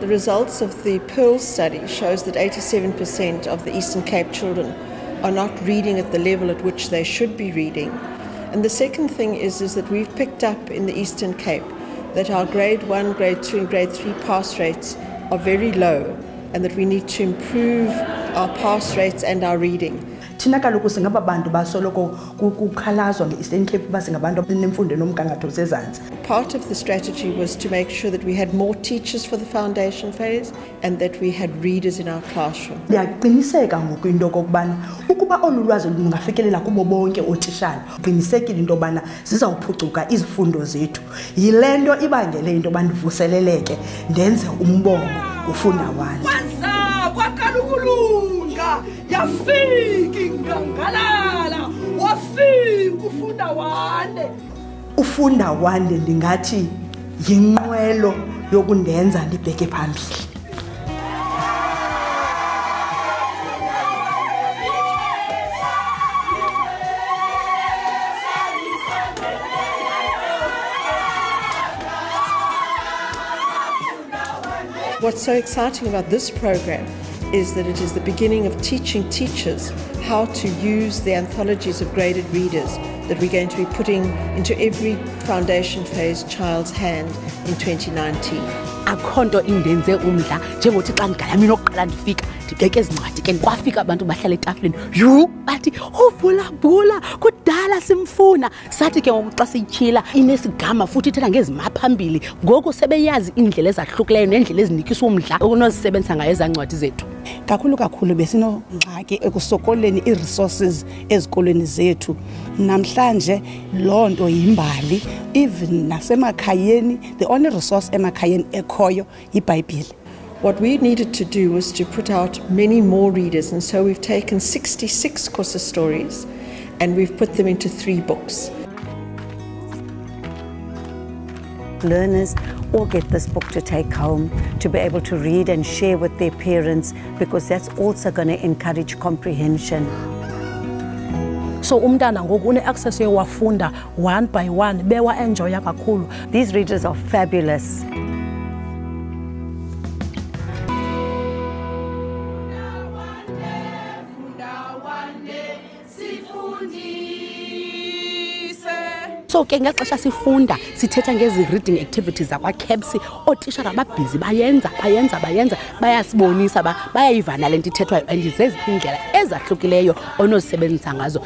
The results of the PIRLS study shows that 87% of the Eastern Cape children are not reading at the level at which they should be reading. And the second thing is, is that we've picked up in the Eastern Cape that our grade 1, grade 2 and grade 3 pass rates are very low and that we need to improve our pass rates and our reading. Thina kaloku singaba bantu basoloko kukhalazwa nge-eastern cape uba singabantu abanemfundo enomgangatho osezantsi. Part of the strategy was to make sure that we had more teachers for the foundation phase and that we had readers in our classroom. ndiyaqiniseka ngoku into okokubana ukuba olu lwazi lungafikelela kubo bonke ootishala qinisekile into yobana zizawuphucuka izifundo zethu. Yile nto ibangele into yoba ndivuseleleke ndenze umbono ufunda wani kwanza kwaqala ukulunga yafika ingangalala wafika ufunda wande. Ufunda wande ndingathi yinqwelo yokundenza ndibheke phambili. What's so exciting about this program is that it is the beginning of teaching teachers how to use the anthologies of graded readers that we're going to be putting into every foundation phase child's hand in 2019. akho nto indenze umdla njengothi xa ndigala mina okokuqala ndifika ndibeke ezincwadi ke kwafika abantu bahlala etafileni yu bathi oh, uvulabhula kudala simfuna. Sathi ke ngoku xa siyityhila inesigama futhi ithetha ngezima phambili ngoku sebeyazi iindlela ezahlukileyo neendlela ezinikisa umdla okunozisebenzisa ngayo ezancwadi zethu. Kakhulu kakhulu besinongxaki ekusokoleni ii-resources ezikolweni zethu. Namhlanje loo nto yimbali. Even nasemakhayeni the only resource emakhayeni ekhoyo yibhayibhile. What we needed to do was to put out many more readers, and so we've taken 66 Kosa stories and we've put them into three books. learners all get this book to take home to be able to read and share with their parents because that's also going to encourage comprehension. so umntana ngoku une-access yowafunda one by one bewa-enjoya kakhulu These readers are fabulous. So ke ngeli xesha sifunda sithetha ngezi reading activities zakwacaps ootishara babhizi bayenza bayenza bayenza bayasibonisa ba bayayivana le nto ithethwayo and iindlela ezahlukileyo onozisebenzisa ngazo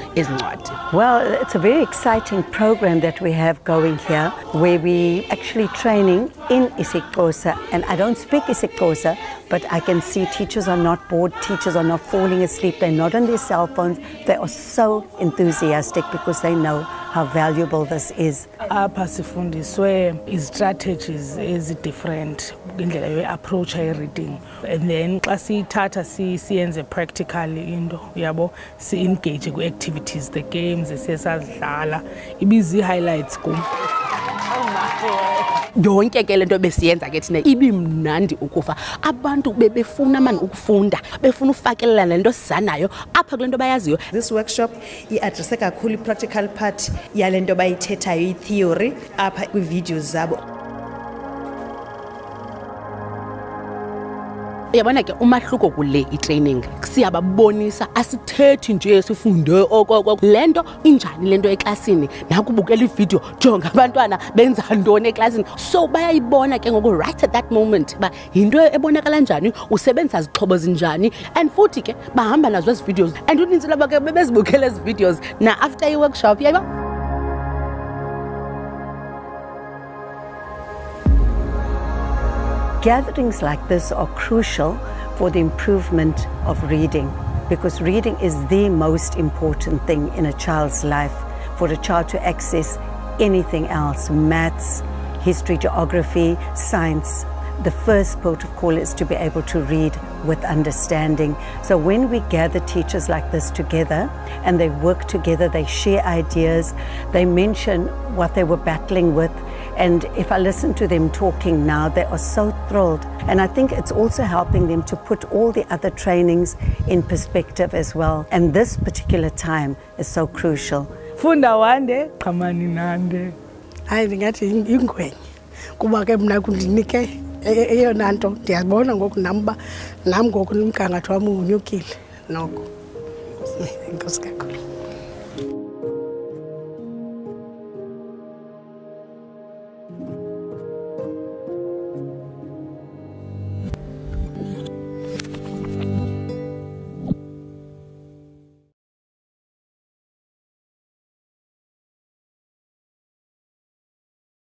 Well, it's a very exciting program that we have going here where we actually training in IsiXhosa and I don't speak IsiXhosa but I can see teachers are not bored, teachers are not falling asleep, they're not on their cell phones. They are so enthusiastic because they know how valuable this is. apha sifundiswe izi-strategies ezi-different ngendlela yoapproacha i-reading and then xa siyithatha si- siyenze practically into uyabo si-engage kwi-activities the games esiye sadlala. Ibizii-highlights kum oh, yonke ke le nto besiyenza ke thina ibimnandi ukufa. Abantu bebefuna mani ukufunda befuna ufakelela le nto sizanayo apha kule nto bayaziyo. This workshop iadrese kakhulu i-practical part yale nto bayithethayo itheory apha kwiivideos zabo uyabona ke umahluko kule itraining siyababonisa asithethi nje sifunde okoko le nto injani le nto eklasini? Nakubukela ividiyo jonga abantwana benza ntoni eklasini? So bayayibona ke ngoku right at that moment uba yinto ebonakala njani usebenzisa zixhobo zinjani and futhi ke bahamba nazo ezi videos. And uninzi lwabo ke bebezibukela ezi videos. Na after i-workshop yayiba Gatherings like this are crucial for the improvement of reading because reading is the most important thing in a child's life for a child to access anything else maths, history, geography, science. The first port of call is to be able to read with understanding. So when we gather teachers like this together and they work together, they share ideas, they mention what they were battling with, and if I listen to them talking now, they are so thrilled. And I think it's also helping them to put all the other trainings in perspective as well. And this particular time is so crucial. Funda Wande qhamani nande hayi ndingathi yingwenye kuba ke mna kundinike eyona nto ndiyabona ngoku nam uba nam ngoku umgangatho wam unyukile noko. Enkosi kakhulu